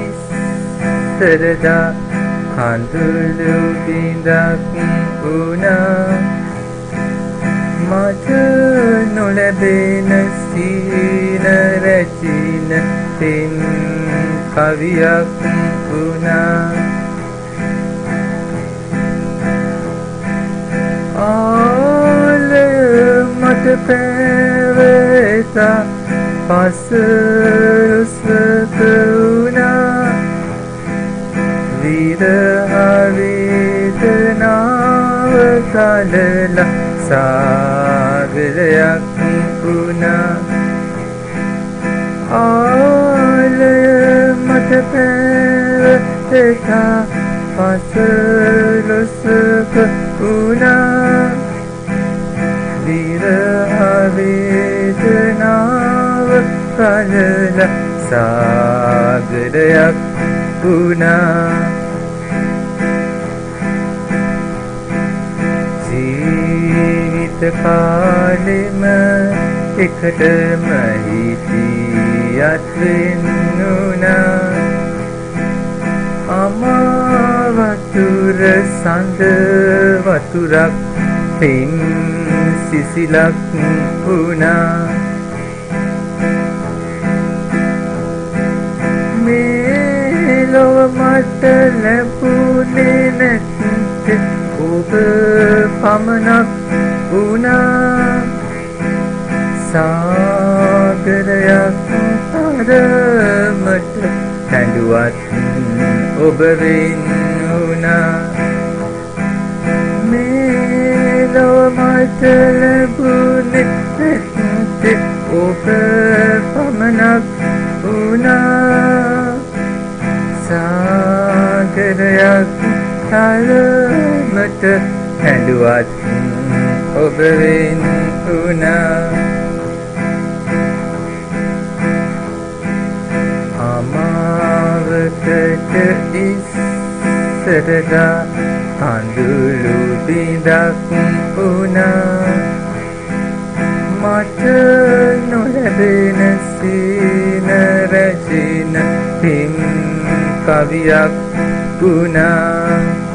ඉස්සරදා කඳුළු බිඳක් වුණා. මට නොලැබෙන සීන රැචින තෙන් කවියක් වුණා. ආලය මට පැවතා පසරුස්වක වුණා විරහවේදනාව කලල සාගරයක් වුණා ආලය මට පැවතා පසලොස්වක වුණා විරහවේදනාව කලල සාගරයක් වුණා. ජීවිත කාලෙම එකටම හිටියත් වෙන්නුනා අමාවතුර සඳ වතුරක් පින් සිසිලක් වුණා. ලොව මට ලැබුණේ නැත්te ඔබ පමණක් වුණා. සාගරයක් තරමට කැඩුවත් ඔබ වෙන් වුණා. මේ ලොව මට ලැබුණේ නැත්te ඔබ පමණක් වුණා. සාගරයක් තරමට හැඩුවත් ඔබ වෙන් වුණා. අමාවකට ඉස්සරදා කඳුළු බිඳක් වුණා. මට නොලැබෙන සීන රැජින පින් කවියක් වුණා.